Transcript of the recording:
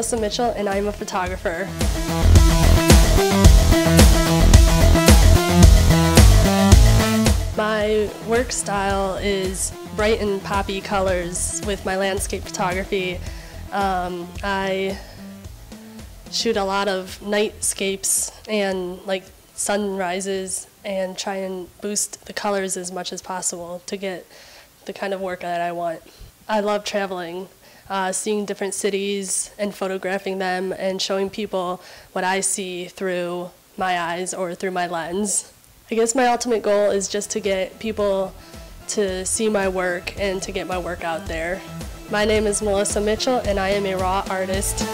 Melissa Mitchell and I'm a photographer. My work style is bright and poppy colors with my landscape photography. Um, I shoot a lot of nightscapes and like sunrises and try and boost the colors as much as possible to get the kind of work that I want. I love traveling, uh, seeing different cities and photographing them and showing people what I see through my eyes or through my lens. I guess my ultimate goal is just to get people to see my work and to get my work out there. My name is Melissa Mitchell and I am a raw artist.